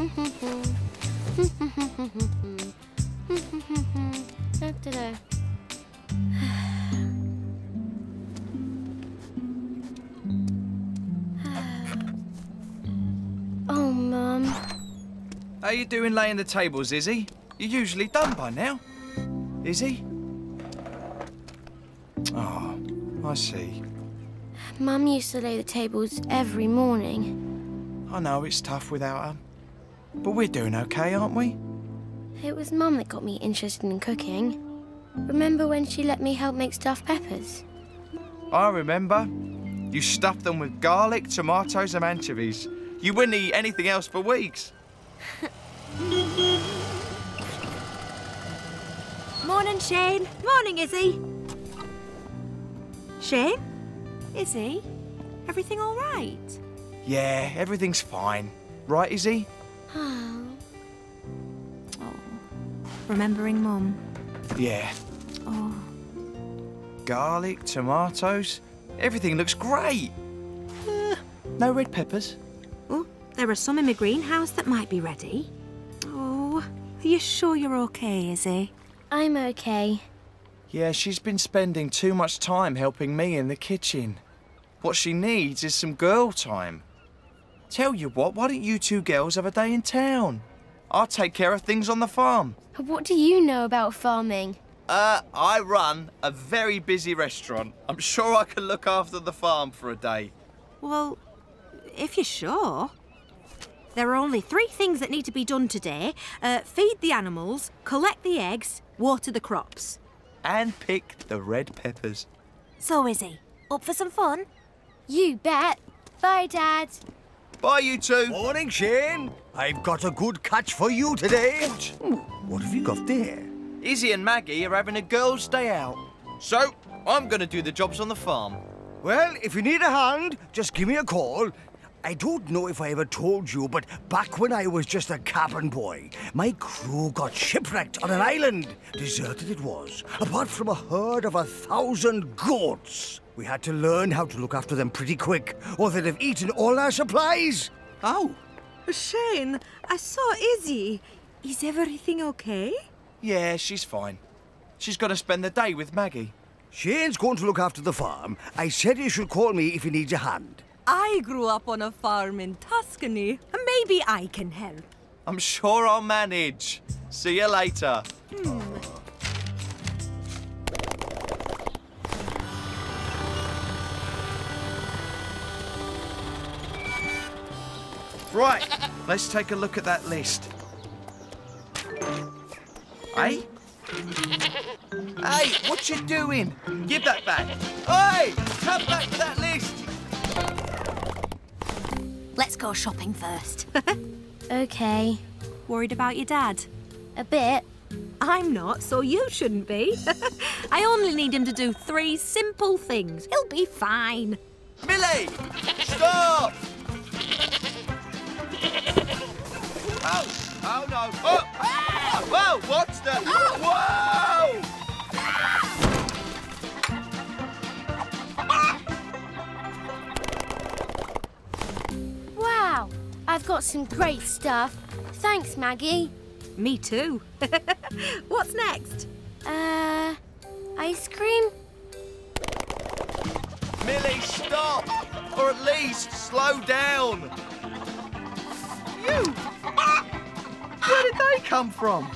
Oh, Mum. How you doing laying the tables, Izzy? You're usually done by now. Izzy? Oh, I see. Mum used to lay the tables every morning. I know it's tough without her. But we're doing okay, aren't we? It was Mum that got me interested in cooking. Remember when she let me help make stuffed peppers? I remember. You stuffed them with garlic, tomatoes and anchovies. You wouldn't eat anything else for weeks. Morning, Shane. Morning, Izzy. Shane? Izzy? Everything all right? Yeah, everything's fine. Right, Izzy? Oh, Remembering Mum. Yeah. Oh. Garlic, tomatoes. Everything looks great. Eh, no red peppers. Oh, there are some in the greenhouse that might be ready. Oh, are you sure you're okay, Izzy? I'm okay. Yeah, she's been spending too much time helping me in the kitchen. What she needs is some girl time. Tell you what, why don't you two girls have a day in town? I'll take care of things on the farm. What do you know about farming? Uh, I run a very busy restaurant. I'm sure I can look after the farm for a day. Well, if you're sure. There are only three things that need to be done today. Uh, feed the animals, collect the eggs, water the crops. And pick the red peppers. So, Izzy, up for some fun? You bet. Bye, Dad. Bye, you two. Morning, Shane. I've got a good catch for you today. What have you got there? Izzy and Maggie are having a girls' day out. So, I'm going to do the jobs on the farm. Well, if you need a hand, just give me a call. I don't know if I ever told you, but back when I was just a cabin boy, my crew got shipwrecked on an island. Deserted it was, apart from a herd of a thousand goats. We had to learn how to look after them pretty quick, or they'd have eaten all our supplies. Oh, Shane, I saw Izzy. Is everything okay? yeah, she's fine. She's going to spend the day with Maggie. Shane's going to look after the farm. I said he should call me if he needs a hand. I grew up on a farm in Tuscany. Maybe I can help. I'm sure I'll manage. See you later. Hmm. Right, let's take a look at that list. Hey? Hey, what you doing? Give that back. Hey, come back to that list. Let's go shopping first. Okay. Worried about your dad? A bit. I'm not, so you shouldn't be. I only need him to do three simple things. He'll be fine. Millie, stop! Oh, oh no. Oh, ah, whoa, what's the... Whoa! I've got some great stuff. Thanks, Maggie. Me too. What's next? Uh, ice cream? Millie, stop! Or at least slow down. You! Where did they come from?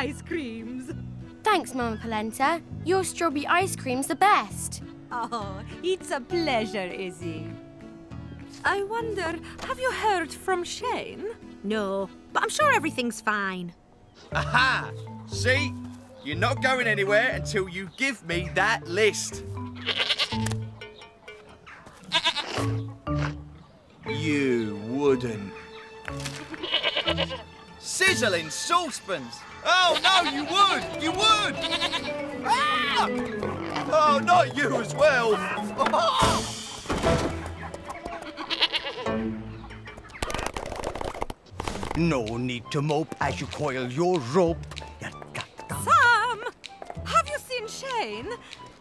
Ice creams. Thanks, Mama Polenta. Your strawberry ice cream's the best. Oh, it's a pleasure, Izzy. I wonder, have you heard from Shane? No, but I'm sure everything's fine. Aha! See? You're not going anywhere until you give me that list. You wouldn't. Sizzling saucepans! Oh, no, you would! You would! Ah! Oh, not you as well! No need to mope as you coil your rope. Sam! Have you seen Shane?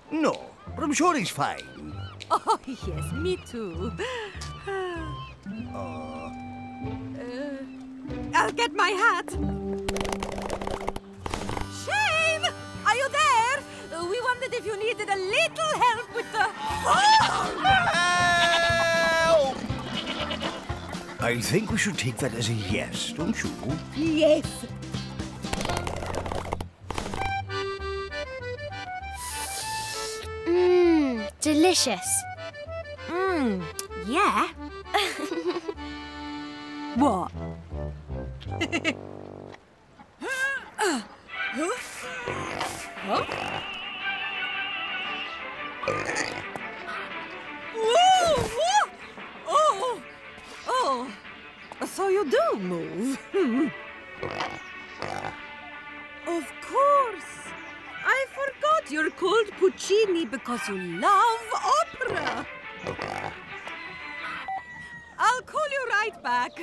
No, but I'm sure he's fine. Oh, yes, me too. Uh, I'll get my hat. Shane! Are you there? We wondered if you needed a little help with the. Help! I think we should take that as a yes, don't you? Yes. Mmm, delicious. Mmm, yeah. What? because you love opera. I'll call you right back.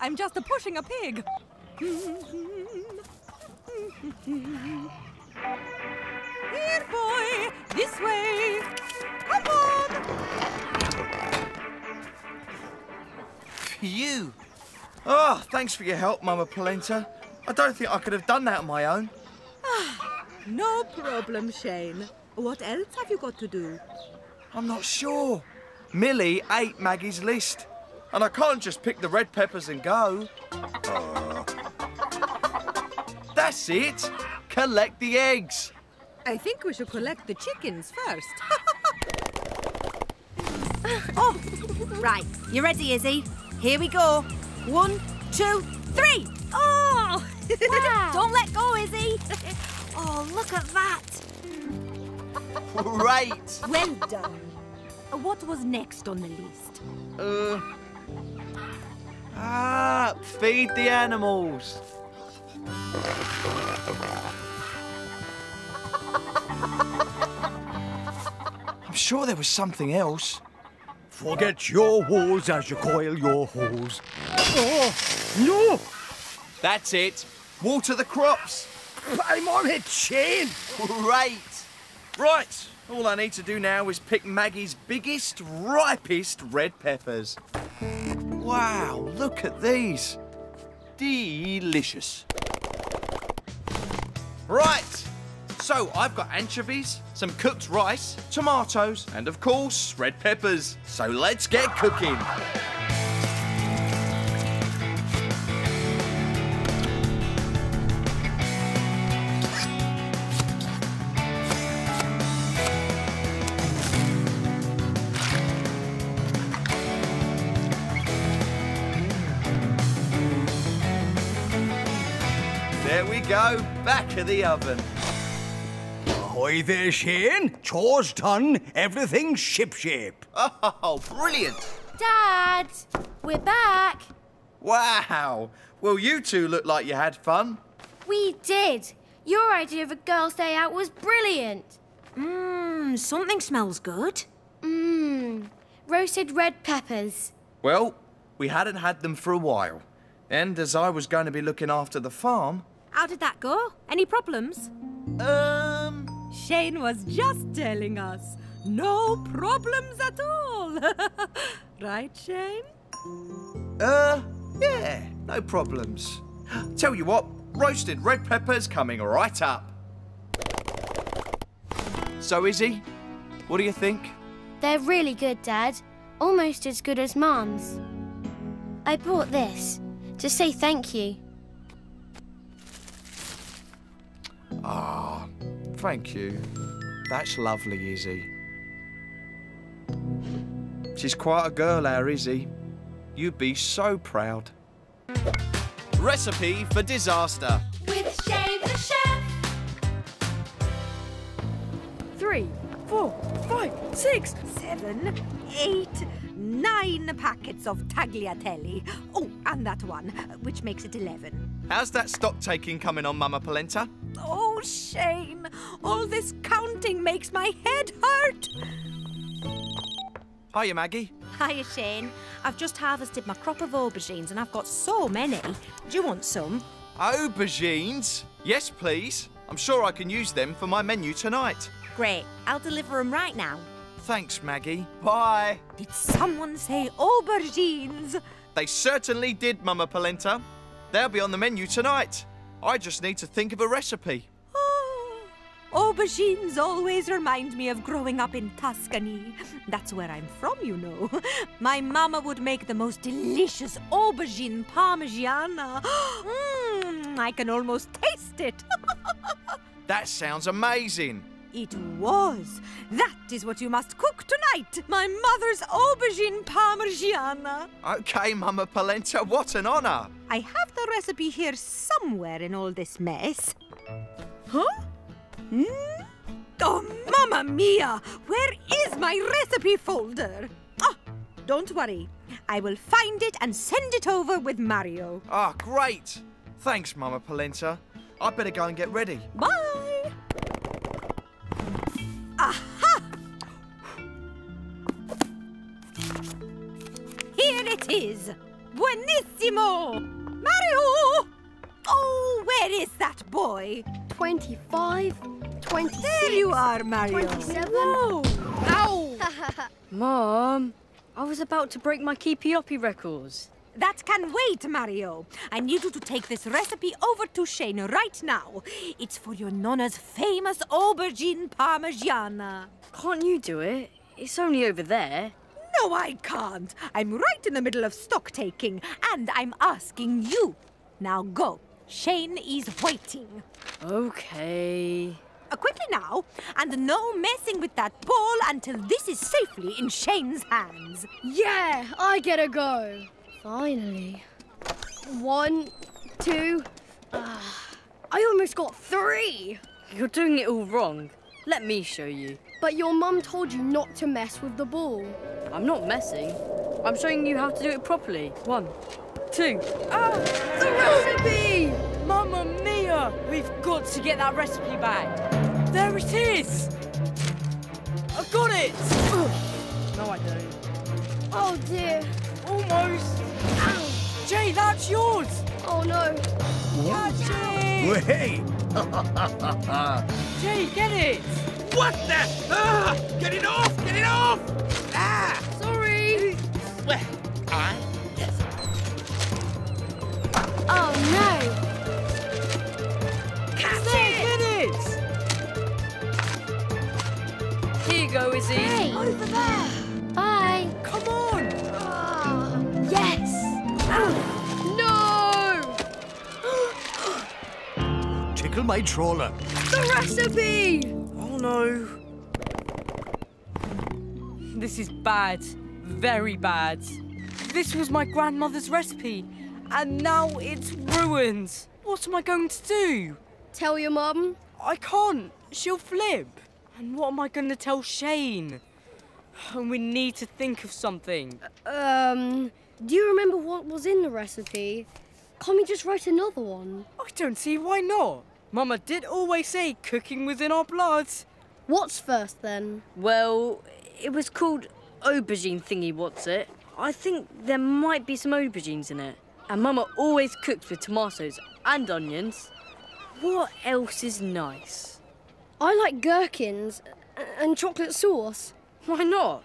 I'm just pushing a pig. Here, boy. This way. Come on. You. Oh, thanks for your help, Mama Polenta. I don't think I could have done that on my own. Ah, no problem, Shane. What else have you got to do? I'm not sure. Millie ate Maggie's list. And I can't just pick the red peppers and go. That's it. Collect the eggs. I think we should collect the chickens first. Oh, right. You ready, Izzy? Here we go. One, two, three. Oh! Wow. Don't let go, Izzy. oh, look at that. Great. well done. What was next on the list? Uh. Ah, feed the animals. I'm sure there was something else. Forget your woes as you coil your hose. Oh, no! That's it. Water the crops. I'm on a chain. Great. Right. All I need to do now is pick Maggie's biggest, ripest red peppers. Wow, look at these. Delicious. Right. So I've got anchovies, some cooked rice, tomatoes, and of course, red peppers. So let's get cooking. Of the oven. Ahoy there, Shane. Chores done. Everything shipshape. Oh, brilliant. Dad, we're back. Wow. Well, you two look like you had fun. We did. Your idea of a girls' day out was brilliant. Mmm, something smells good. Mmm, roasted red peppers. Well, we hadn't had them for a while. And as I was going to be looking after the farm, How did that go? Any problems? um, Shane was just telling us. No problems at all. right, Shane? uh, yeah, no problems. Tell you what, roasted red peppers coming right up. So, Izzy, what do you think? They're really good, Dad. Almost as good as Mom's. I bought this to say thank you. Thank you. That's lovely, Izzy. She's quite a girl, our Izzy. You'd be so proud. Recipe for disaster. With Shane the Chef. Three, four, five, six, seven, eight, nine packets of tagliatelle. Oh, and that one, which makes it eleven. How's that stock taking coming on, Mama Polenta? Oh, Shane, all this counting makes my head hurt. Hiya, Maggie. Hiya, Shane. I've just harvested my crop of aubergines and I've got so many. Do you want some? Aubergines? Yes, please. I'm sure I can use them for my menu tonight. Great. I'll deliver them right now. Thanks, Maggie. Bye. Did someone say aubergines? They certainly did, Mama Polenta. They'll be on the menu tonight. I just need to think of a recipe. Oh, aubergines always remind me of growing up in Tuscany. That's where I'm from, you know. My mama would make the most delicious aubergine parmigiana. Mmm, I can almost taste it. That sounds amazing. It was. That is what you must cook tonight. My mother's aubergine parmigiana. Okay, Mama Polenta, what an honour. I have the recipe here somewhere in all this mess. Huh? Hmm? Oh, mamma mia! Where is my recipe folder? Ah, don't worry. I will find it and send it over with Mario. Ah, great. Thanks, Mama Polenta. I better go and get ready. Bye! Aha! Here it is! Buonissimo! Mario! Oh, where is that boy? 25, 26. There you are, Mario. 27. Whoa. Ow! Mom, I was about to break my Keepy Uppy records. That can wait, Mario. I need you to take this recipe over to Shane right now. It's for your Nonna's famous aubergine parmigiana. Can't you do it? It's only over there. No, I can't. I'm right in the middle of stock taking, and I'm asking you. Now go. Shane is waiting. Okay. Uh, quickly now, and no messing with that ball until this is safely in Shane's hands. Yeah, I get a go. Finally. One, two. ah, I almost got three. You're doing it all wrong. Let me show you. But your mum told you not to mess with the ball. I'm not messing. I'm showing you how to do it properly. One, two. Oh, the recipe! Mamma mia! We've got to get that recipe back. There it is! I've got it! no, I don't. Oh dear. Almost. Ow. Jay, that's yours! Oh no. Catch it! Hey! Jay, get it! What the? Ah! Get it off! Get it off! Ah! Sorry. Well, I guess. Oh no. Catch it! Here you go, Izzy. Hey. Over there. Tickle my trawler. The recipe. Oh no. This is bad. Very bad. This was my grandmother's recipe, and now it's ruined. What am I going to do? Tell your mum. I can't. She'll flip. And what am I going to tell Shane? And we need to think of something. Um, do you remember what was in the recipe? Can't we just write another one? I don't see why not. Mama did always say cooking was in our blood. What's first then? Well, it was called aubergine thingy, what's it? I think there might be some aubergines in it. And Mama always cooks with tomatoes and onions. What else is nice? I like gherkins and chocolate sauce. Why not?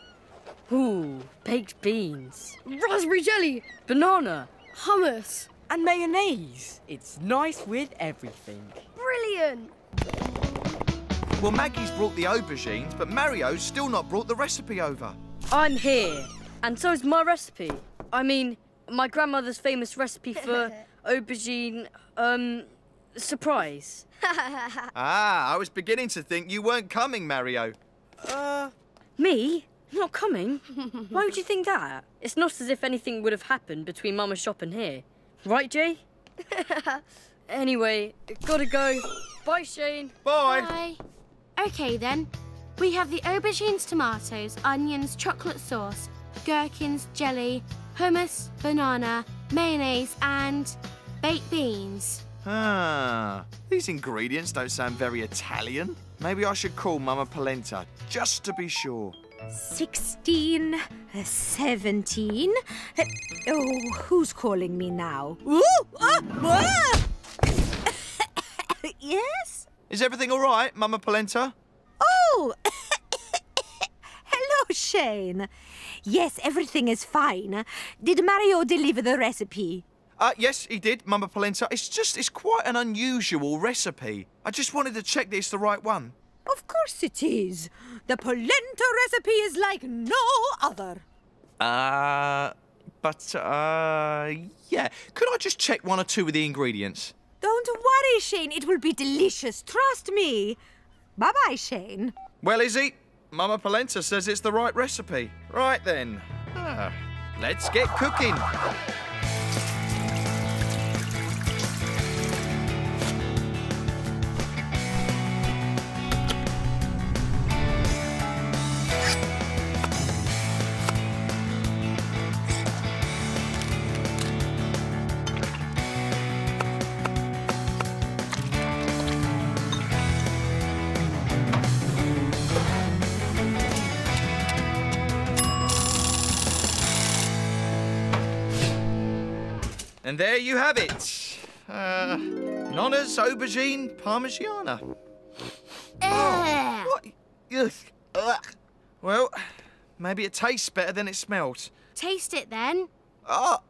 Ooh, baked beans. Raspberry jelly. Banana. Hummus. And mayonnaise. It's nice with everything. Brilliant. Well, Maggie's brought the aubergines, but Mario's still not brought the recipe over. I'm here. And so's my recipe. I mean, my grandmother's famous recipe for aubergine, um, surprise. Ah, I was beginning to think you weren't coming, Mario. Uh, Me? Not coming? Why would you think that? It's not as if anything would have happened between Mama's shop and here. Right, Jay? anyway, gotta go. Bye, Shane. Bye. Bye. Okay then. We have the aubergines, tomatoes, onions, chocolate sauce, gherkins, jelly, hummus, banana, mayonnaise, and baked beans. Ah, these ingredients don't sound very Italian. Maybe I should call Mama Polenta, just to be sure. 16, uh, 17. Uh, Oh, who's calling me now? Ooh! Ah! ah! yes? Is everything all right, Mama Polenta? Oh, Hello, Shane. Yes, everything is fine. Did Mario deliver the recipe? Uh, yes, he did, Mama Polenta. It's just, it's quite an unusual recipe. I just wanted to check that it's the right one. Of course it is. The polenta recipe is like no other. Uh, but, uh, yeah. Could I just check one or two of the ingredients? Don't worry, Shane. It will be delicious. Trust me. Bye bye, Shane. Well, Izzy, Mama Polenta says it's the right recipe. Right then. Ah, let's get cooking. And there you have it. Uh, Nonna's aubergine parmigiana. Ugh. What? Ugh. Ugh. Well, maybe it tastes better than it smells. Taste it then. Oh,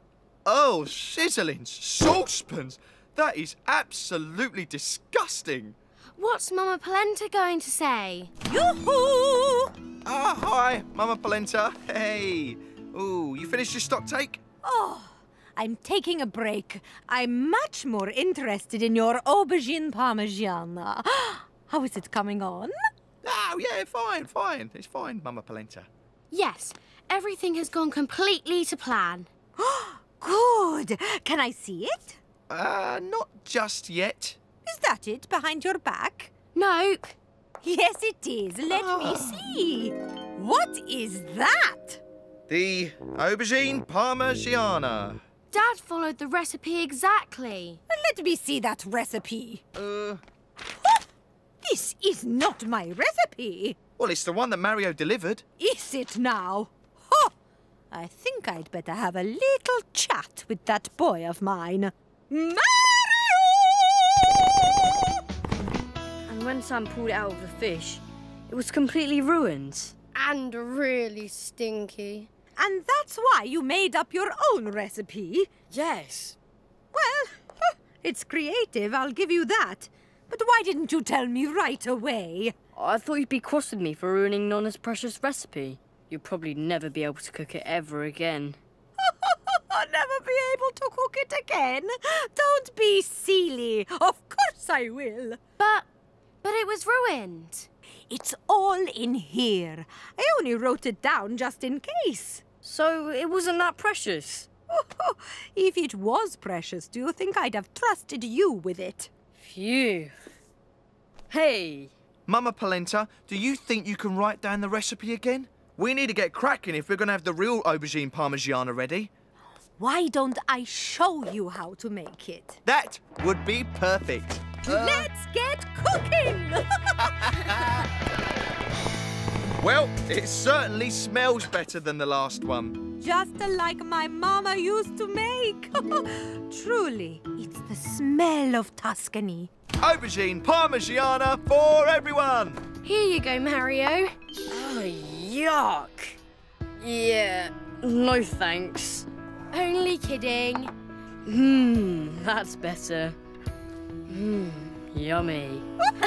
oh, sizzling saucepans. That is absolutely disgusting. What's Mama Polenta going to say? Yoo-hoo! Ah, hi, Mama Polenta. Hey. Ooh, you finished your stock take? Oh, I'm taking a break. I'm much more interested in your aubergine parmigiana. How is it coming on? Oh, yeah, fine, fine. It's fine, Mama Polenta. Yes, everything has gone completely to plan. Good. Can I see it? Uh, not just yet. Is that it behind your back? No. Yes, it is. Let me see. What is that? The aubergine parmigiana. Dad followed the recipe exactly. Let me see that recipe. Uh, This is not my recipe. well, it's the one that Mario delivered. Is it now? Huh. I think I'd better have a little chat with that boy of mine. Mario! And when Sam pulled it out of the fish, it was completely ruined. And really stinky. And that's why you made up your own recipe? Yes. Well, it's creative, I'll give you that. But why didn't you tell me right away? Oh, I thought you'd be cross with me for ruining Nonna's precious recipe. You'll probably never be able to cook it ever again. I'll never be able to cook it again. Don't be silly. Of course I will. But, but it was ruined. It's all in here. I only wrote it down just in case. So it wasn't that precious. if it was precious, do you think I'd have trusted you with it? Phew. Hey, Mama Polenta, do you think you can write down the recipe again? We need to get cracking if we're going to have the real aubergine parmigiana ready. Why don't I show you how to make it? That would be perfect. Let's get cooking! Well, it certainly smells better than the last one. Just like my mama used to make. Truly, it's the smell of Tuscany. Aubergine parmigiana for everyone. Here you go, Mario. oh, yuck. Yeah, no thanks. Only kidding. Hmm, that's better. Hmm, yummy.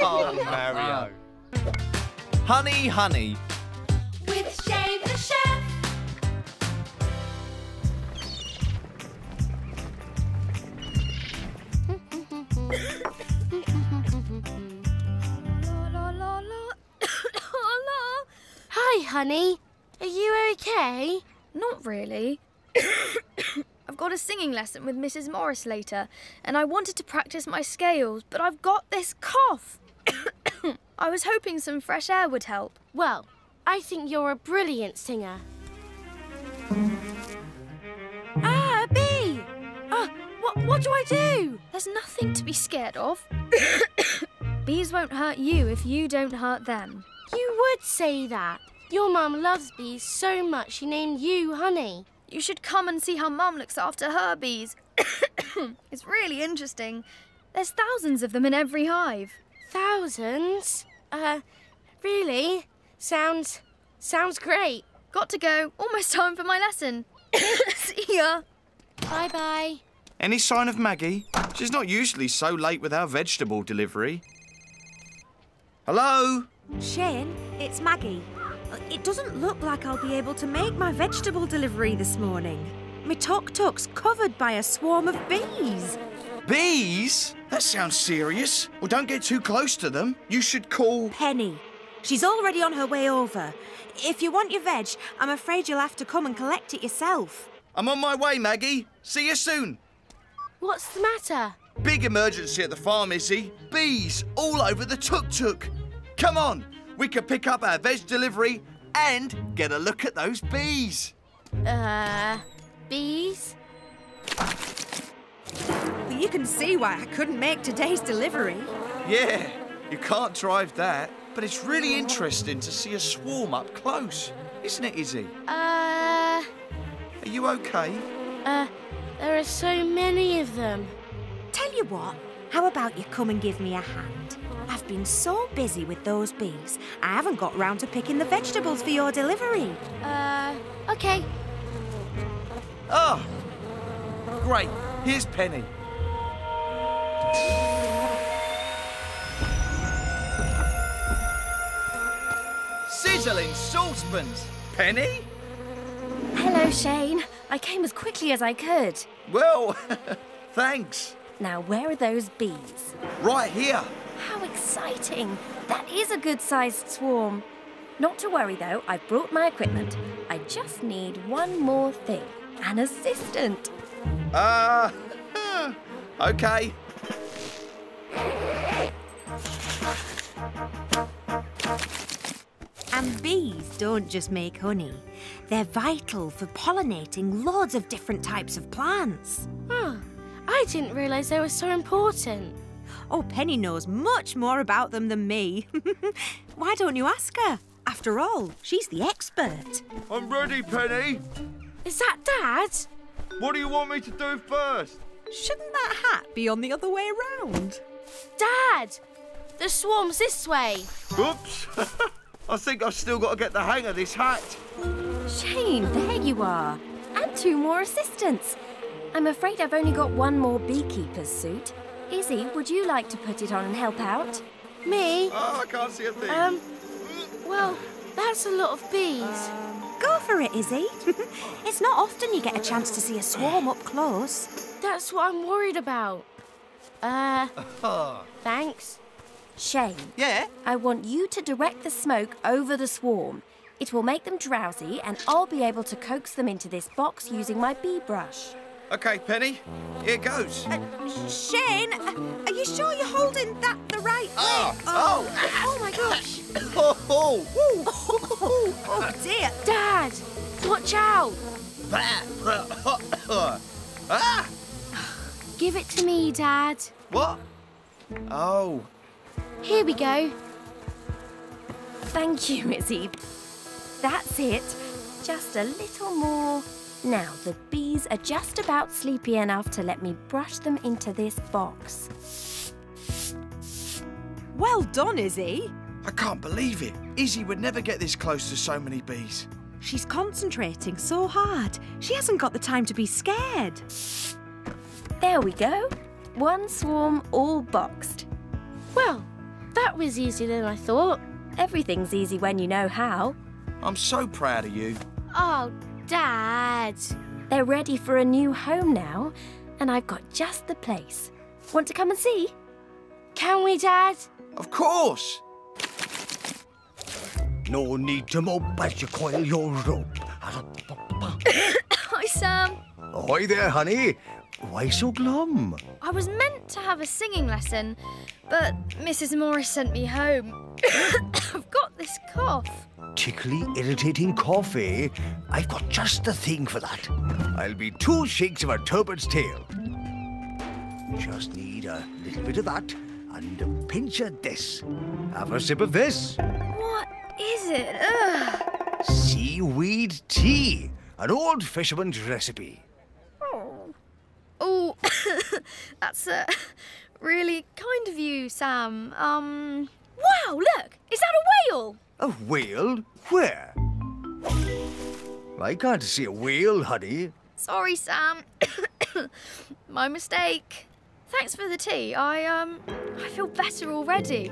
Oh, Mario. Honey, honey. With Shane the Chef. Hi, honey. Are you okay? Not really. I've got a singing lesson with Mrs. Morris later, and I wanted to practice my scales, but I've got this cough. I was hoping some fresh air would help. Well, I think you're a brilliant singer. Ah, a bee! Ah, what, what do I do? There's nothing to be scared of. Bees won't hurt you if you don't hurt them. You would say that. Your mum loves bees so much she named you Honey. You should come and see how Mum looks after her bees. it's really interesting. There's thousands of them in every hive. Thousands? Uh, really? Sounds Sounds great. Got to go. Almost time for my lesson. See ya. Bye bye. Any sign of Maggie? She's not usually so late with our vegetable delivery. Hello? Shane, it's Maggie. Uh, It doesn't look like I'll be able to make my vegetable delivery this morning. My tuk-tuk's covered by a swarm of bees. Bees? That sounds serious. Well, don't get too close to them. You should call. Penny. She's already on her way over. If you want your veg, I'm afraid you'll have to come and collect it yourself. I'm on my way, Maggie. See you soon. What's the matter? Big emergency at the farm, Izzy. Bees all over the tuk-tuk. Come on, we can pick up our veg delivery and get a look at those bees. Uh, bees? Well, you can see why I couldn't make today's delivery. Yeah, you can't drive that, but it's really interesting to see a swarm up close, isn't it, Izzy? Uh, Are you okay? uh, there are so many of them. Tell you what, how about you come and give me a hand? I've been so busy with those bees, I haven't got round to picking the vegetables for your delivery. Uh, okay. Oh, great. Here's Penny. Sizzling saucepans. Penny? Hello, Shane. I came as quickly as I could. Well, thanks. Now, where are those bees? Right here. How exciting! That is a good sized swarm. Not to worry though, I've brought my equipment. I just need one more thing an assistant. Uh, okay. And bees don't just make honey, they're vital for pollinating loads of different types of plants. Oh, I didn't realise they were so important. Oh, Penny knows much more about them than me. Why don't you ask her? After all, she's the expert. I'm ready, Penny. Is that Dad? What do you want me to do first? Shouldn't that hat be on the other way round? Dad! The swarm's this way. Oops. I think I've still got to get the hang of this hat. Shane, there you are. And two more assistants. I'm afraid I've only got one more beekeeper's suit. Izzy, would you like to put it on and help out? Me? Oh, I can't see a thing. Um, well, that's a lot of bees. Go for it, Izzy. it's not often you get a chance to see a swarm up close. That's what I'm worried about. Uh, thanks. Shane, yeah? I want you to direct the smoke over the swarm. It will make them drowsy, and I'll be able to coax them into this box using my bee brush. Okay, Penny. Here goes. Uh, Shane, uh, are you sure you're holding that the right way? Oh, oh. oh my gosh. Oh, oh. Oh, oh dear. Dad, watch out. ah! Give it to me, Dad. What? Oh. Here we go. Thank you, Izzy. That's it. Just a little more. Now, the bees are just about sleepy enough to let me brush them into this box. Well done, Izzy. I can't believe it. Izzy would never get this close to so many bees. She's concentrating so hard. She hasn't got the time to be scared. There we go. One swarm all boxed. Well, that was easier than I thought. Everything's easy when you know how. I'm so proud of you. Oh, Dad. They're ready for a new home now, and I've got just the place. Want to come and see? Can we, Dad? Of course. No need to mope as you coil your rope. Hi, Sam. Hi there, honey. Why so glum? I was meant to have a singing lesson, but Mrs. Morris sent me home. I've got this cough. Tickly, irritating coffee. Eh? I've got just the thing for that. I'll be two shakes of a turbot's tail. Just need a little bit of that and a pinch of this. Have a sip of this. What is it? Ugh. Seaweed tea, an old fisherman's recipe. Oh, that's uh, really kind of you, Sam. Um, wow, look, is that a whale? A whale? Where? I can't see a whale, honey. Sorry, Sam. My mistake. Thanks for the tea. I, um, I feel better already.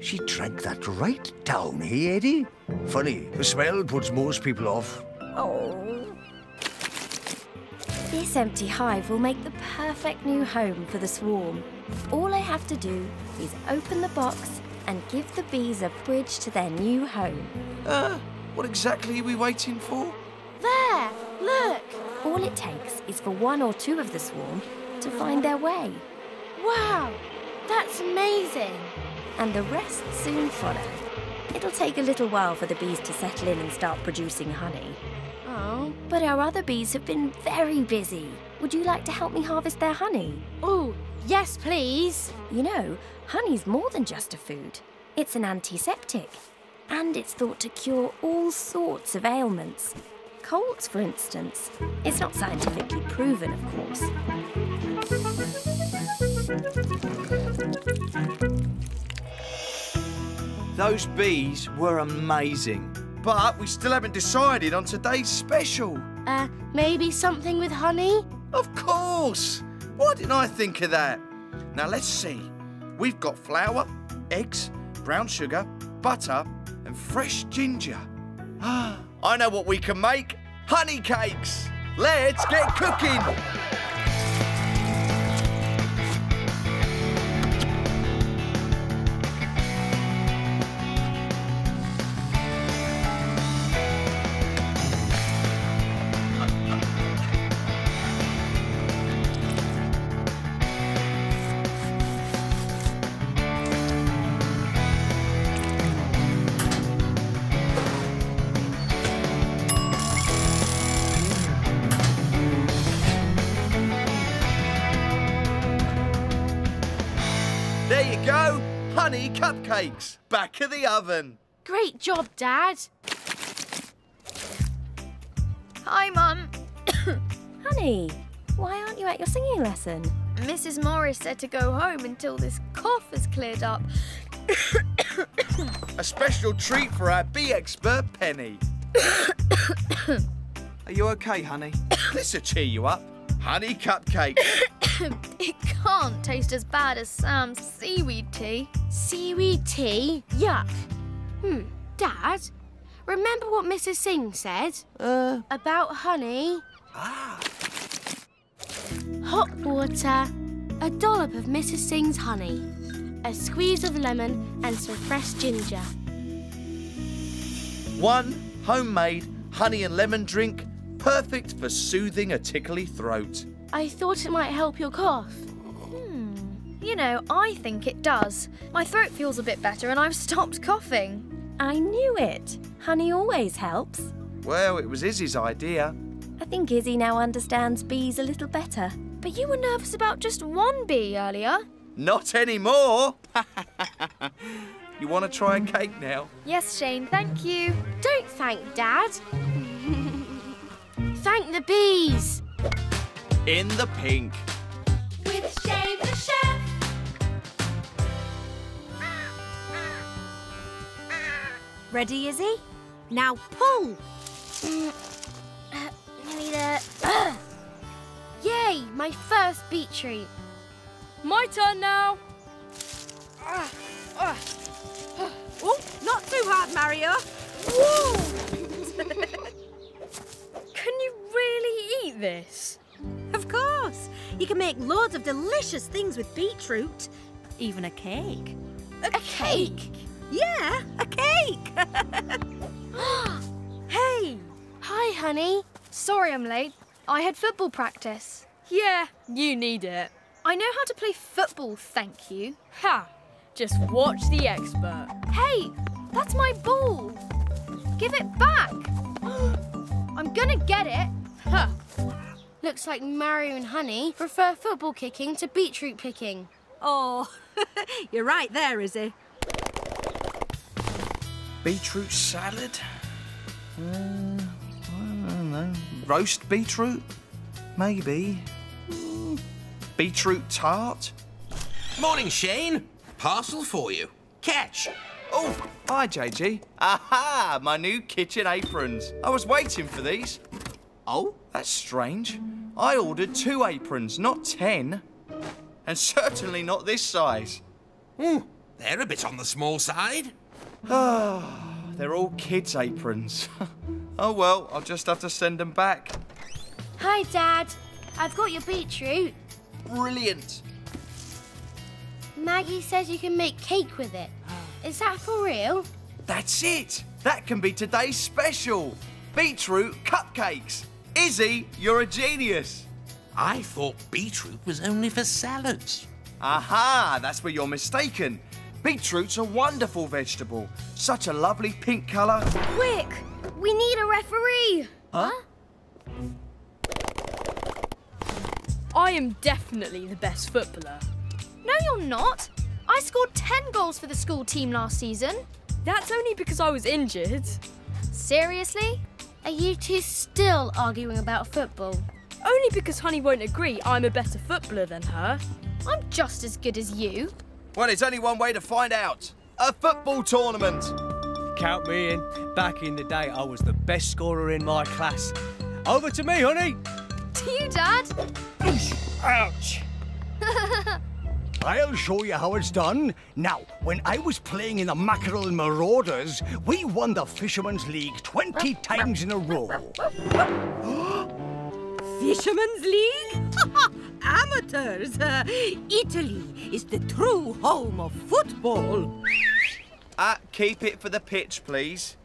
She drank that right down, hey, Eddie? Funny, the smell puts most people off. Oh. This empty hive will make the perfect new home for the swarm. All I have to do is open the box and give the bees a bridge to their new home. Uh, what exactly are we waiting for? There, look. All it takes is for one or two of the swarm to find their way. Wow, that's amazing. And the rest soon follow. It'll take a little while for the bees to settle in and start producing honey. Oh, But our other bees have been very busy. Would you like to help me harvest their honey? oh, yes, please. You know, honey's more than just a food. It's an antiseptic. And it's thought to cure all sorts of ailments. Colds, for instance. It's not scientifically proven, of course. Those bees were amazing. But we still haven't decided on today's special. Uh, maybe something with honey? Of course! Why didn't I think of that? Now let's see. We've got flour, eggs, brown sugar, butter, and fresh ginger. Ah, I know what we can make. Honey cakes! Let's get cooking! Cupcakes. Back of the oven. Great job, Dad. Hi, Mum. Honey, why aren't you at your singing lesson? Mrs. Morris said to go home until this cough has cleared up. A special treat for our bee expert, Penny. Are you okay, honey? This'll cheer you up. Honey cupcake. It can't taste as bad as Sam's seaweed tea. Seaweed tea? Yuck. Hmm, Dad, remember what Mrs. Singh said? Uh, About honey? ah. Hot water, a dollop of Mrs. Singh's honey, a squeeze of lemon, and some fresh ginger. One homemade honey and lemon drink, perfect for soothing a tickly throat. I thought it might help your cough. Hmm. You know, I think it does. My throat feels a bit better and I've stopped coughing. I knew it. Honey always helps. Well, it was Izzy's idea. I think Izzy now understands bees a little better. But you were nervous about just one bee earlier. Not anymore. you want to try a cake now? Yes, Shane, thank you. Don't thank Dad. thank the bees. In the pink. With Shane the chef. Ready, Izzy? Now pull. Nearly there. Ugh. Yay, my first beet treat. My turn now. Oh, not too hard, Mario. Can this? Of course. You can make loads of delicious things with beetroot. Even a cake. A cake? Yeah, a cake. Hey! Hi, honey. Sorry I'm late. I had football practice. Yeah, you need it. I know how to play football, thank you. Ha! Just watch the expert. Hey, that's my ball. Give it back. I'm gonna get it. Ha! Looks like Mario and Honey prefer football kicking to beetroot picking. Oh, you're right there, Izzy. Beetroot salad? Uh, I don't know. Roast beetroot? Maybe. Mm, Beetroot tart? Morning, Shane. Parcel for you. Catch. Oh, hi, JG. Aha, my new kitchen aprons. I was waiting for these. Oh, that's strange. I ordered two aprons, not ten. And certainly not this size. Hmm, they're a bit on the small side. Ah, they're all kids' aprons. oh well, I'll just have to send them back. Hi, Dad. I've got your beetroot. Brilliant. Maggie says you can make cake with it. Is that for real? That's it. That can be today's special. Beetroot cupcakes. Izzy, you're a genius. I thought beetroot was only for salads. Aha, that's where you're mistaken. Beetroot's a wonderful vegetable. Such a lovely pink colour. Quick! We need a referee! Huh? I am definitely the best footballer. No, you're not. I scored 10 goals for the school team last season. That's only because I was injured. Seriously? Are you two still arguing about football? Only because Honey won't agree I'm a better footballer than her. I'm just as good as you. Well, there's only one way to find out. A football tournament. Count me in. Back in the day, I was the best scorer in my class. Over to me, honey. To you, Dad. Ouch. I'll show you how it's done. Now, when I was playing in the Mackerel Marauders, we won the Fisherman's League 20 times in a row. Fisherman's League? Amateurs! Uh, Italy is the true home of football. Uh, keep it for the pitch, please.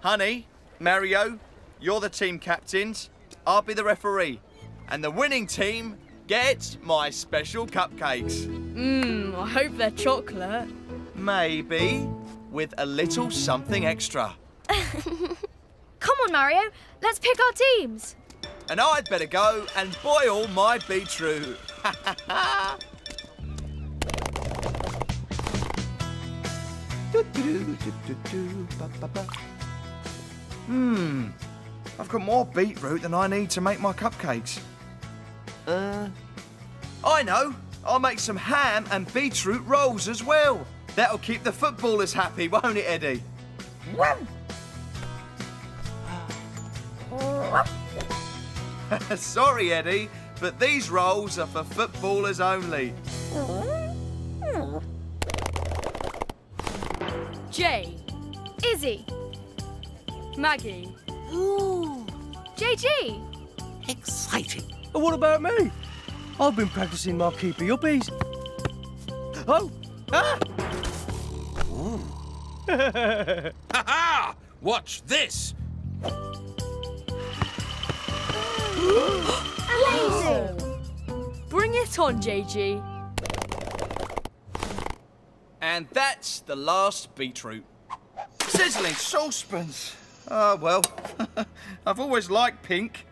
Honey, Mario, you're the team captains. I'll be the referee. And the winning team gets my special cupcakes. Mmm, I hope they're chocolate. Maybe with a little something extra. Come on, Mario. Let's pick our teams. And I'd better go and boil my beetroot. Hmm. I've got more beetroot than I need to make my cupcakes. Uh. I know. I'll make some ham and beetroot rolls as well. That'll keep the footballers happy, won't it, Eddie? Sorry, Eddie, but these rolls are for footballers only. Jay, Izzy. Maggie. Ooh. JG. Exciting. And what about me? I've been practicing my keepy uppies. Oh! Ah! Ha ha! Watch this. Bring it on, JG. And that's the last beetroot. Sizzling saucepans. Ah, well, I've always liked pink.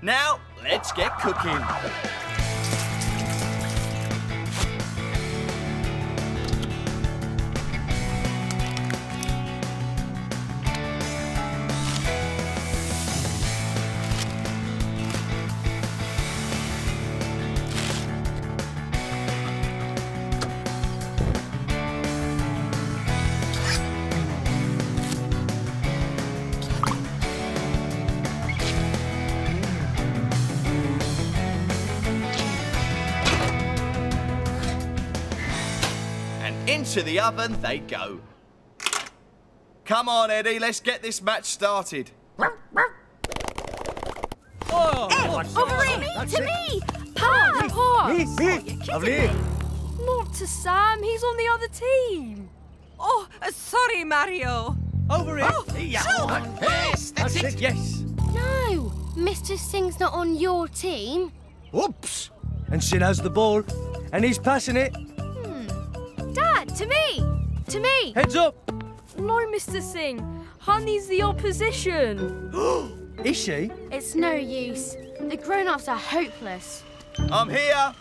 Now, let's get cooking. The oven they go. Come on, Eddie, let's get this match started. Oh, Over to me, to me. Pass. Pass. Lovely. Not to Sam, he's on the other team. Oh, uh, sorry, Mario. Over it. Yes, that's That's it. it, yes. No, Mr. Singh's not on your team. Oops. And Singh has the ball, and he's passing it. Dad, to me. To me. Heads up. No, Mr. Singh. Honey's the opposition. Is she? It's no use. The grown-ups are hopeless. I'm here.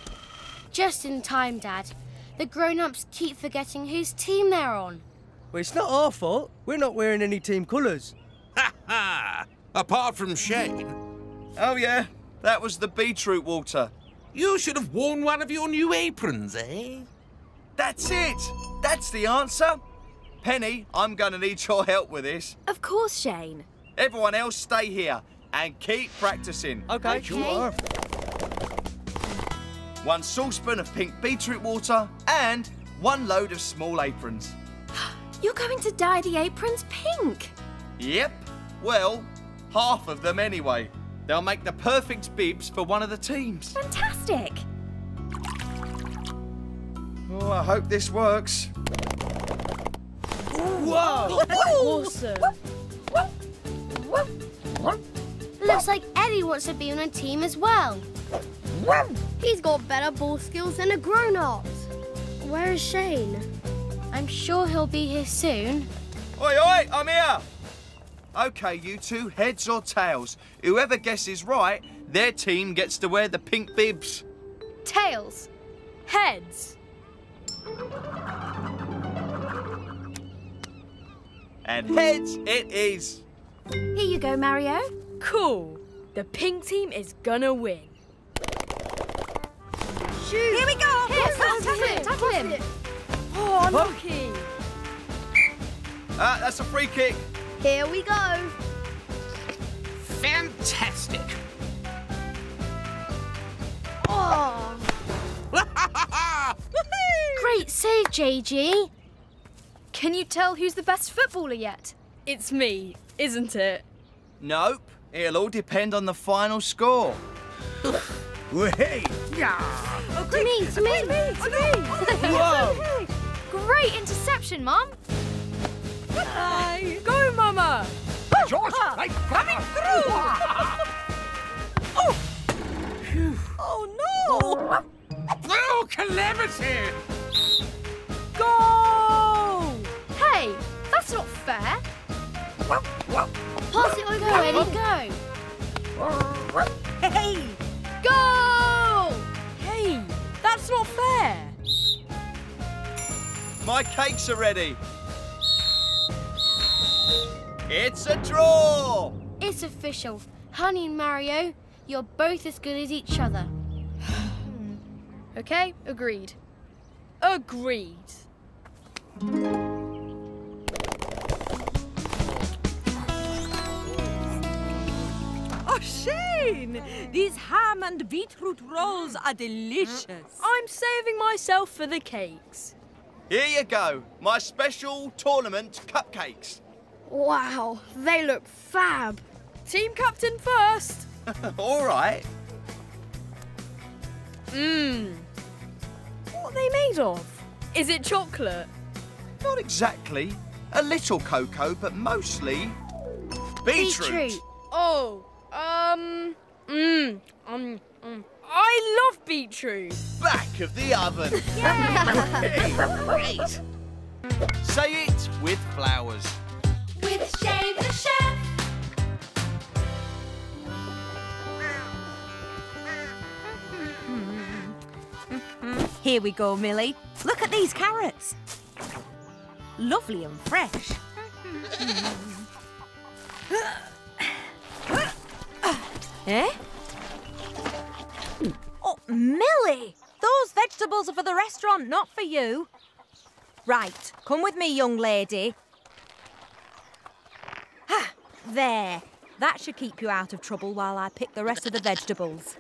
Just in time, Dad. The grown-ups keep forgetting whose team they're on. Well, it's not our fault. We're not wearing any team colours. Ha ha! Apart from Shane, Oh, yeah, that was the beetroot water. you should have worn one of your new aprons, eh? That's it. That's the answer. Penny, I'm going to need your help with this. Of course, Shane. Everyone else stay here and keep practicing. Okay. Sure. One saucepan of pink beetroot water and one load of small aprons. You're going to dye the aprons pink. Yep. Well, half of them anyway. They'll make the perfect bibs for one of the teams. Fantastic. Oh, I hope this works. Whoa! Awesome. Looks like Eddie wants to be on a team as well. He's got better ball skills than the grown-ups. Where is Shane? I'm sure he'll be here soon. Oi, oi, I'm here! Okay, you two, heads or tails. Whoever guesses right, their team gets to wear the pink bibs. Tails. Heads. And heads it is. Here you go, Mario. Cool. The pink team is gonna win. Here we go! Here, tackle him, tackle him. Oh, unlucky. Ah, that's a free kick. Here we go. Fantastic. Oh. Great save, JG. Can you tell who's the best footballer yet? It's me, isn't it? Nope. It'll all depend on the final score. Hey! Oh, to me, to me. Whoa! Great interception, Mum. Go, Mama! George, ah, right coming through! Oh no! Oh, calamity! Go! Hey, that's not fair. Pass it on, go, Eddie, go. Hey! Go! Hey, that's not fair. My cakes are ready. It's a draw. It's official. Honey and Mario, you're both as good as each other. Okay, agreed. Agreed. Oh, Shane! These ham and beetroot rolls are delicious. Mm. I'm saving myself for the cakes. Here you go. My special tournament cupcakes. Wow, they look fab. Team captain first. all right. Mmm. What are they made of? Is it chocolate? Not exactly. A little cocoa, but mostly beetroot. Beetroot. Oh, um, mmm, um, um. I love beetroot. Back of the oven. Great. Say it with flowers. With Shane the chef. Here we go, Millie. Look at these carrots. Lovely and fresh. eh? Oh, Millie! Those vegetables are for the restaurant, not for you. Right, come with me, young lady. Ah, there. That should keep you out of trouble while I pick the rest of the vegetables.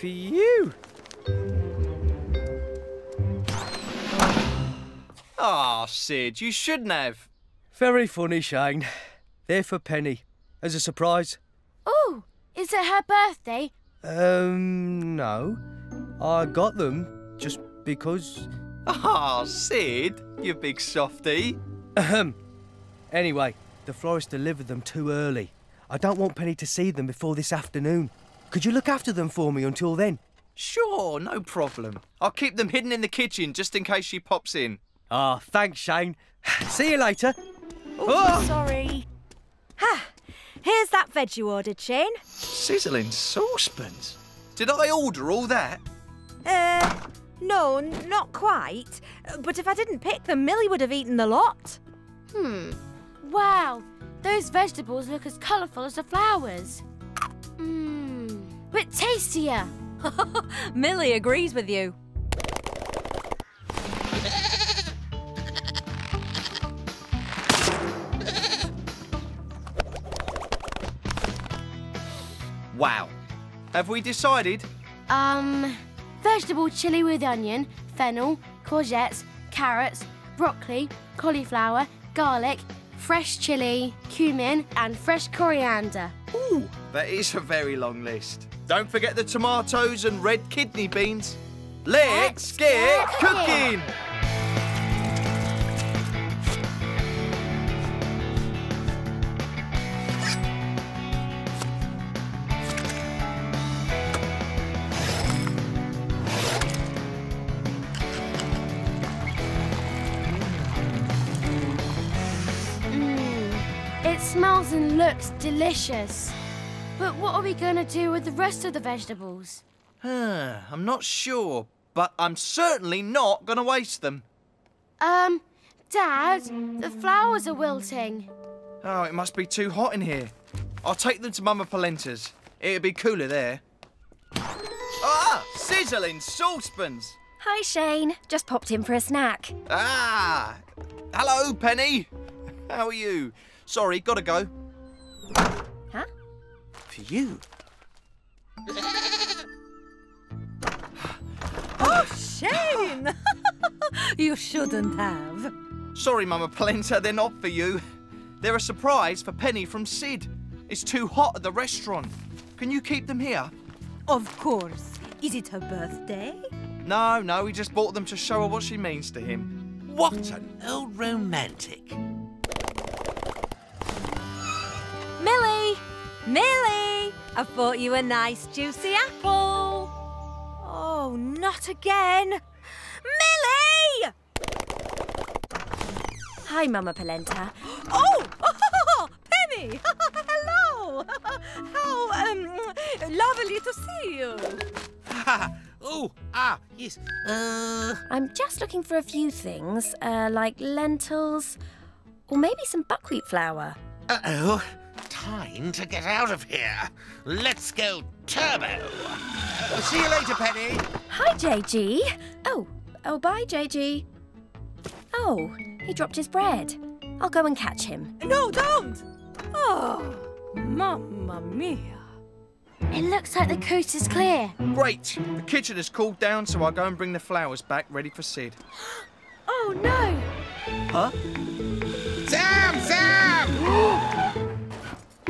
For you. Ah, Sid, you shouldn't have. Very funny, Shane. They're for Penny. As a surprise. Oh, is it her birthday? Um, no. I got them just because. Ah, Sid, you big softy. Ahem. Anyway, the florist delivered them too early. I don't want Penny to see them before this afternoon. Could you look after them for me until then? Sure, no problem. I'll keep them hidden in the kitchen just in case she pops in. Ah, thanks, Shane. See you later. Oh, sorry. Ha! Here's that veg you ordered, Shane. Sizzling saucepans. Did I order all that? Uh, no, not quite. But if I didn't pick them, Millie would have eaten the lot. Hmm. Wow, those vegetables look as colourful as the flowers. Mmm, but tastier. Millie agrees with you. Wow. Have we decided? Um, vegetable chili with onion, fennel, courgettes, carrots, broccoli, cauliflower, garlic, fresh chili, cumin, and fresh coriander. Ooh, that is a very long list. Don't forget the tomatoes and red kidney beans. Let's, get, cooking. Mmm, it smells and looks delicious. But what are we going to do with the rest of the vegetables? Huh, I'm not sure, but I'm certainly not going to waste them. Um, Dad, the flowers are wilting. Oh, it must be too hot in here. I'll take them to Mama Polenta's. It'll be cooler there. Ah, sizzling saucepans. Hi, Shane. Just popped in for a snack. Ah, hello, Penny. How are you? Sorry, gotta go. Huh? For you. Oh, Shane! you shouldn't have. Sorry, Mama Polenta, they're not for you. They're a surprise for Penny from Sid. It's too hot at the restaurant. Can you keep them here? Of course. Is it her birthday? No, no, he just bought them to show her what she means to him. What an old romantic. Millie! Millie! I bought you a nice juicy apple. Oh, not again. Millie! Hi, Mama Polenta. Oh! Penny! Hello! How um, lovely to see you. oh, ah, yes. Uh, I'm just looking for a few things, uh, like lentils, or maybe some buckwheat flour. uh-oh. Time to get out of here. Let's go turbo. See you later, Penny. Hi, JG. Oh, oh, bye, JG. Oh, he dropped his bread. I'll go and catch him. No, don't! Oh, mamma mia. It looks like the coast is clear. Great. The kitchen has cooled down, so I'll go and bring the flowers back ready for Sid. Oh no! Huh? Sam! Sam!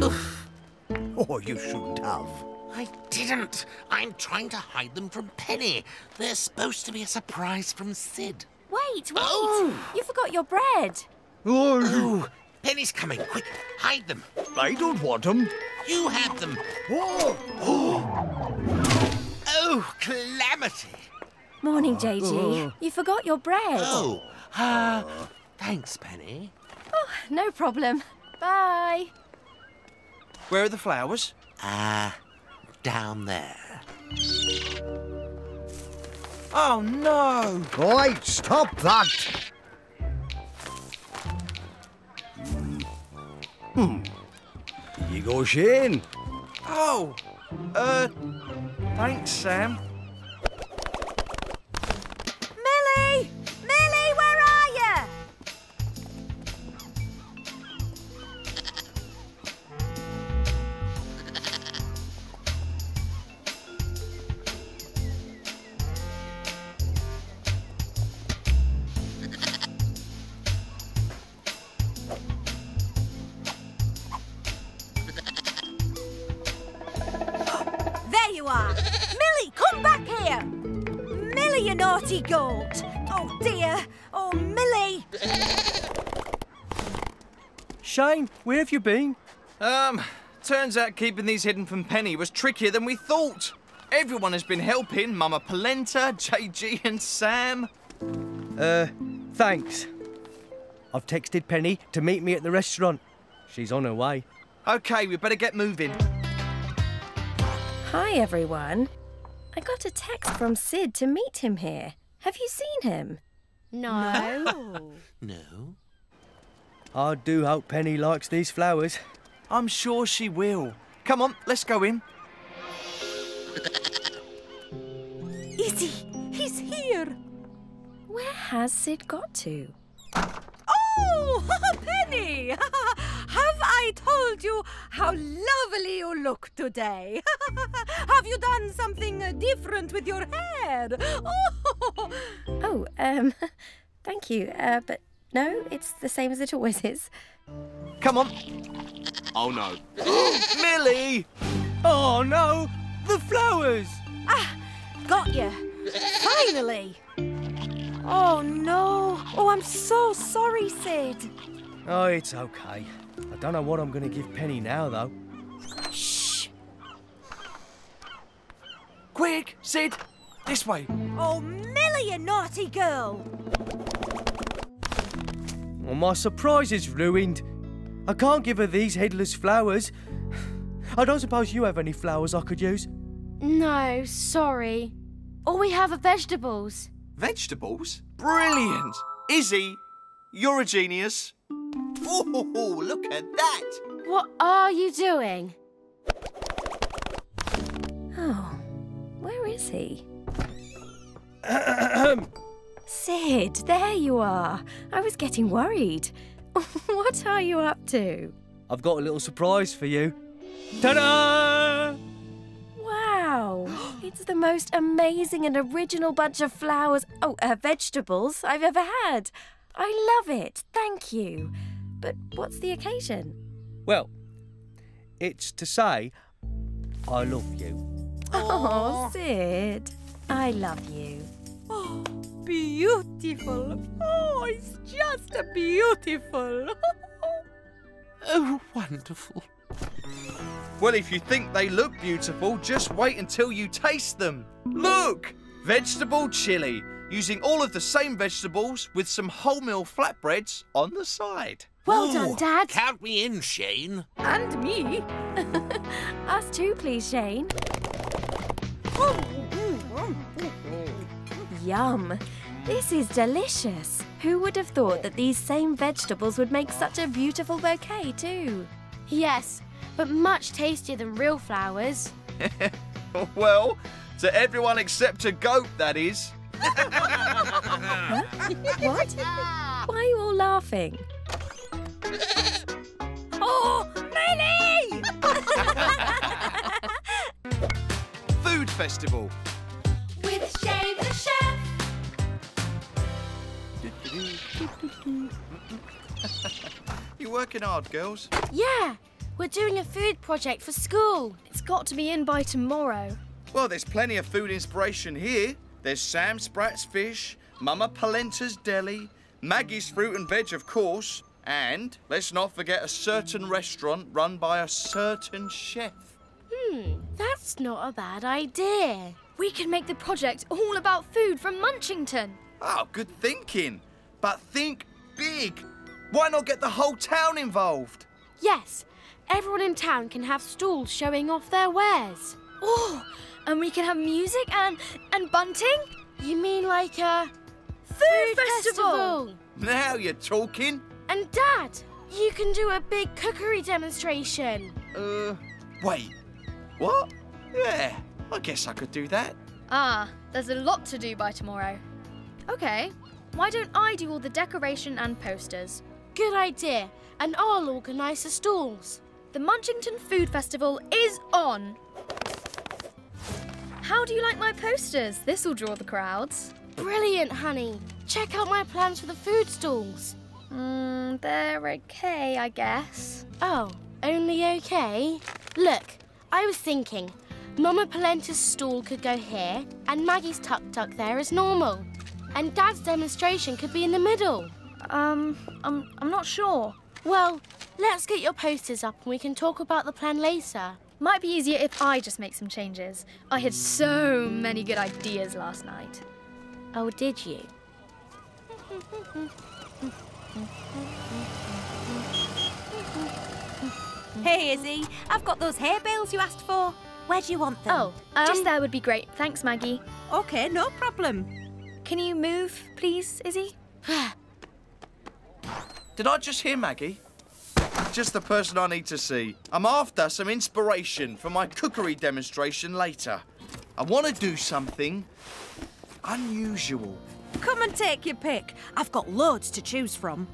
Oh, you shouldn't have. I didn't. I'm trying to hide them from Penny. They're supposed to be a surprise from Sid. Wait, wait! Oh. You forgot your bread. Oh, Penny's coming. Quick, hide them. I don't want them. You have them. Oh, Oh, calamity. Morning, JG. You forgot your bread. Oh, uh, thanks, Penny. Oh, No problem. Bye. Where are the flowers? Ah, down there. Oh no! right, stop that. Hmm. Here you go, Shane. Oh, uh, thanks, Sam. Shane, where have you been? Um, turns out keeping these hidden from Penny was trickier than we thought. Everyone has been helping Mama Polenta, JG, and Sam. Uh, thanks. I've texted Penny to meet me at the restaurant. She's on her way. Okay, we better get moving. Hi, everyone. I got a text from Sid to meet him here. Have you seen him? No. No. I do hope Penny likes these flowers. I'm sure she will. Come on, let's go in. Izzy, he's here. Where has Sid got to? Oh, Penny! Have I told you how lovely you look today? Have you done something uh, different with your hair? Oh, Oh, um, thank you. Uh, but no, it's the same as it always is. Come on. Oh no. Millie! Oh no! The flowers! Ah, got you. Finally. Oh no. Oh, I'm so sorry, Sid. Oh, it's okay. I don't know what I'm going to give Penny now, though. Shh. Quick, Sid. This way. Oh, Millie, you naughty girl. Well, my surprise is ruined. I can't give her these headless flowers. I don't suppose you have any flowers I could use. No, sorry. All we have are vegetables. Vegetables? Brilliant! Izzy, you're a genius. Oh, look at that! What are you doing? Oh, where is he? Sid, there you are. I was getting worried. what are you up to? I've got a little surprise for you. Ta-da! Wow, it's the most amazing and original bunch of flowers, oh, uh, vegetables I've ever had. I love it. Thank you. But what's the occasion? Well, it's to say I love you. Oh, Sid, I love you. Oh, beautiful. Oh, it's just beautiful. Oh, wonderful. Well, if you think they look beautiful, just wait until you taste them. Look! Vegetable chili, using all of the same vegetables with some wholemeal flatbreads on the side. Well done, oh, Dad. Count me in, Shane. and me. Us too, please, Shane. Yum. This is delicious. Who would have thought that these same vegetables would make such a beautiful bouquet, too? Yes, but much tastier than real flowers. well, to everyone except a goat, that is. What? Why are you all laughing? Oh, Millie! Food festival. You're working hard, girls. Yeah, we're doing a food project for school. It's got to be in by tomorrow. Well, there's plenty of food inspiration here. There's Sam Spratt's fish, Mama Polenta's deli, Maggie's fruit and veg, of course, and let's not forget a certain restaurant run by a certain chef. Hmm, that's not a bad idea. We can make the project all about food from Munchington. Oh, good thinking. But think big. Why not get the whole town involved? Yes, everyone in town can have stalls showing off their wares. Oh, and we can have music and and bunting. You mean like a Food, festival. Now you're talking. And Dad, you can do a big cookery demonstration. Uh, wait. What? Yeah, I guess I could do that. Ah, there's a lot to do by tomorrow. Okay, why don't I do all the decoration and posters? Good idea. And I'll organise the stalls. The Munchington Food Festival is on. How do you like my posters? This will draw the crowds. Brilliant, honey. Check out my plans for the food stalls. Mm, they're okay, I guess. Oh, only okay? Look, I was thinking, Mama Polenta's stall could go here, and Maggie's Tuk Tuk there as normal. And Dad's demonstration could be in the middle. Um, I'm, I'm not sure. Well, let's get your posters up and we can talk about the plan later. Might be easier if I just make some changes. I had so many good ideas last night. Oh, did you? Hey, Izzy, I've got those hair bales you asked for. Where do you want them? Oh, just there would be great. Thanks, Maggie. Okay, no problem. Can you move, please, Izzy? Did I just hear Maggie? Just the person I need to see. I'm after some inspiration for my cookery demonstration later. I want to do something unusual. Come and take your pick. I've got loads to choose from.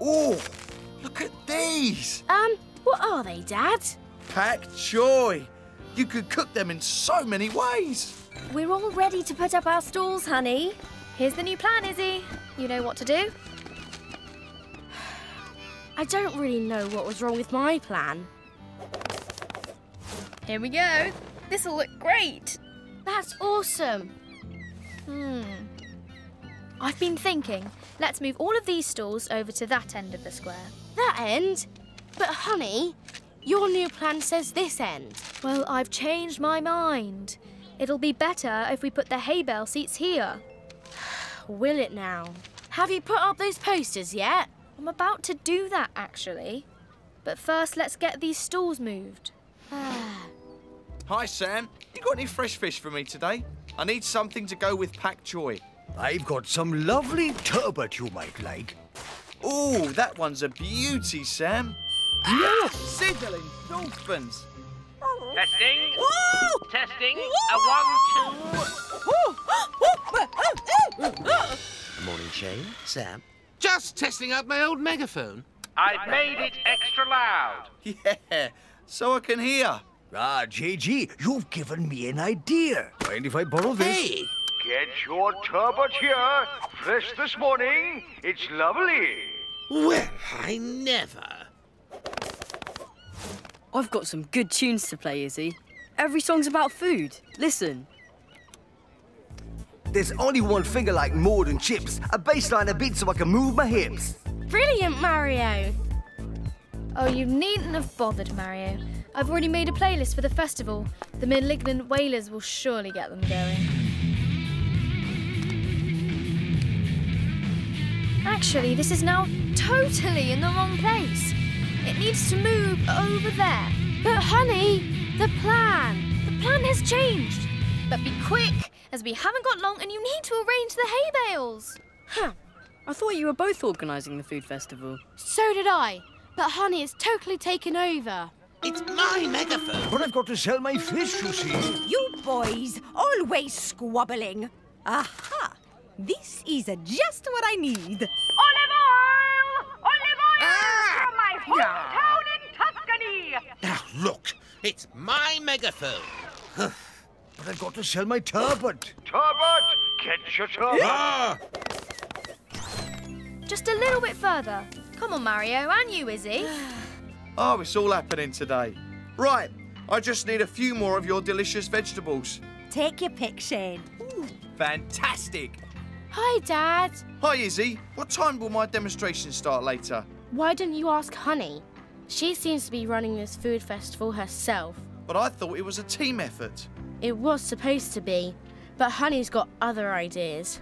Oh, look at these! Um, what are they, Dad? Pak choy. You could cook them in so many ways. We're all ready to put up our stalls, honey. Here's the new plan, Izzy. You know what to do? I don't really know what was wrong with my plan. Here we go. This'll look great. That's awesome. Hmm. I've been thinking. Let's move all of these stalls over to that end of the square. That end? But, honey, your new plan says this end. Well, I've changed my mind. It'll be better if we put the hay bale seats here. Will it now? Have you put up those posters yet? I'm about to do that, actually. But first, let's get these stools moved. Hi, Sam. You got any fresh fish for me today? I need something to go with pak choy. I've got some lovely turbot you might like. Oh, that one's a beauty, Sam. Ah, sizzling dolphins. Testing. Testing. A one, two. Morning, Shane. Sam. Just testing out my old megaphone. I've made it extra loud. Yeah, so I can hear. Ah, JG, you've given me an idea. Mind if I borrow this? Hey, Get your turbot here. Fresh this morning. It's lovely. well, I never. I've got some good tunes to play, Izzy. Every song's about food. Listen. There's only one finger like more than chips. A baseline a beat so I can move my hips. Brilliant, Mario. Oh, you needn't have bothered, Mario. I've already made a playlist for the festival. The malignant whalers will surely get them going. Actually, this is now totally in the wrong place. It needs to move over there. But, honey, the plan. The plan has changed. But be quick, as we haven't got long and you need to arrange the hay bales. Huh. I thought you were both organising the food festival. So did I. But, honey, it's totally taken over. It's my megaphone. But I've got to sell my fish, you see. You boys, always squabbling. Aha! This is just what I need. Olive oil! Olive oil Ah! from my hometown in Tuscany! Now, look, it's my megaphone. But I've got to sell my turbot. Turbot, get your turbot. Ah! Just a little bit further. Come on, Mario, and you, Izzy. Oh, it's all happening today. Right, I just need a few more of your delicious vegetables. Take your pick, Shane. Fantastic. Hi, Dad. Hi, Izzy. What time will my demonstration start later? Why didn't you ask Honey? She seems to be running this food festival herself. But I thought it was a team effort. It was supposed to be, but Honey's got other ideas.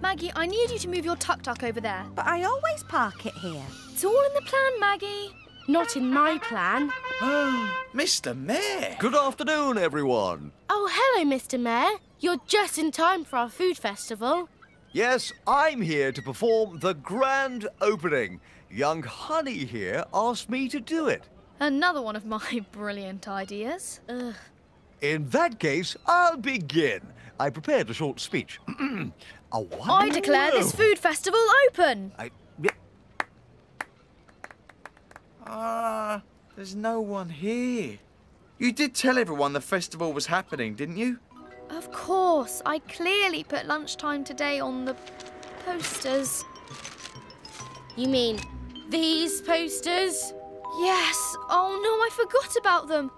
Maggie, I need you to move your tuk-tuk over there. But I always park it here. It's all in the plan, Maggie. Not in my plan. Oh, Mr. Mayor. Good afternoon, everyone. Oh, hello, Mr. Mayor. You're just in time for our food festival. Yes, I'm here to perform the grand opening. Young Honey here asked me to do it. Another one of my brilliant ideas. Ugh. In that case, I'll begin. I prepared a short speech. I declare this food festival open. I, Ah, there's no one here. You did tell everyone the festival was happening, didn't you? Of course, I clearly put lunchtime today on the posters. You mean these posters? Yes. Oh no, I forgot about them.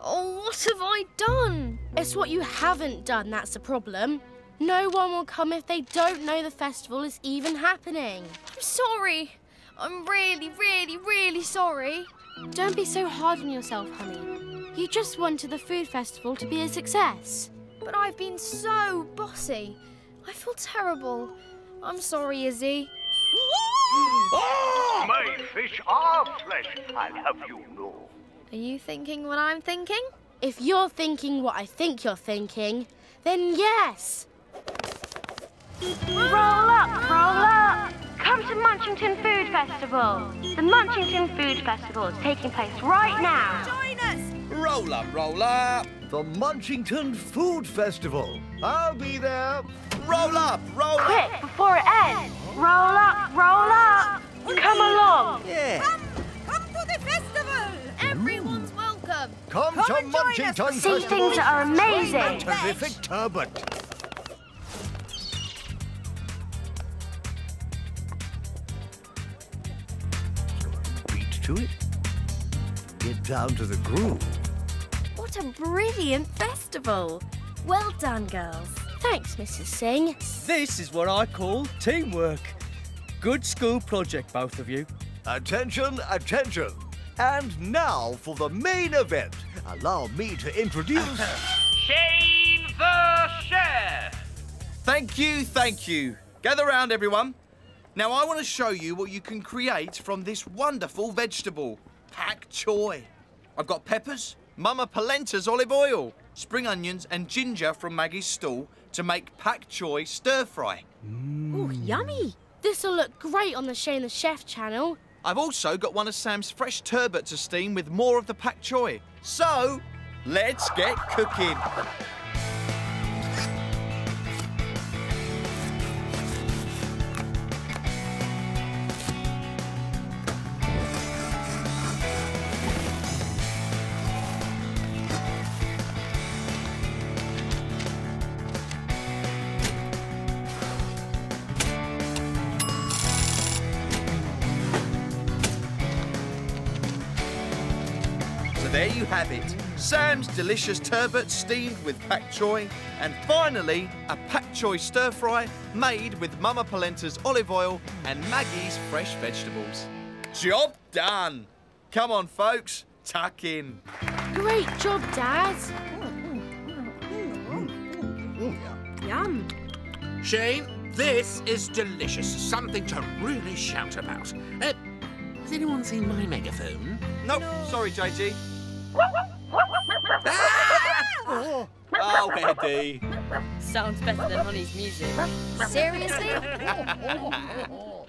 Oh, what have I done? It's what you haven't done that's the problem. No one will come if they don't know the festival is even happening. I'm sorry. I'm really, really, really sorry. Don't be so hard on yourself, honey. You just wanted the food festival to be a success. But I've been so bossy. I feel terrible. I'm sorry, Izzy. Ah! My fish are fresh, I'll have you know. Are you thinking what I'm thinking? If you're thinking what I think you're thinking, then yes. Roll up, roll up. Come to Munchington Food Festival. The Munchington Food Festival is taking place right now. Join us! Roll up, roll up. The Munchington Food Festival. I'll be there. Roll up, roll Quick, up. Quick, before it ends. Roll up, roll up. Come along. Yeah. Come, come to the festival! Everyone's welcome. Come, Come to and Munchington for These Festival. things are amazing. A amazing. terrific turbot. Beat to it. Get down to the groove. What a brilliant festival. Well done, girls. Thanks, Mrs. Singh. This is what I call teamwork. Good school project, both of you. Attention, attention. And now for the main event. Allow me to introduce. Shane the Chef. Thank you, thank you. Gather round, everyone. Now, I want to show you what you can create from this wonderful vegetable, pak choy. I've got peppers, Mama Polenta's olive oil, spring onions, and ginger from Maggie's stall to make pak choy stir fry. Ooh, yummy. This'll look great on the Shane the Chef channel. I've also got one of Sam's fresh turbot to steam with more of the pak choy. So, let's get cooking. Sam's delicious turbot steamed with pak choy, and finally a pak choy stir fry made with Mama Polenta's olive oil and Maggie's fresh vegetables. Job done. Come on, folks, tuck in. Great job, Dad. Yum. Shane, this is delicious. Something to really shout about. Uh, has anyone seen my megaphone? Nope, sorry, JG. Ah! Oh, Oh, Eddie. Sounds better than Honey's music. Seriously?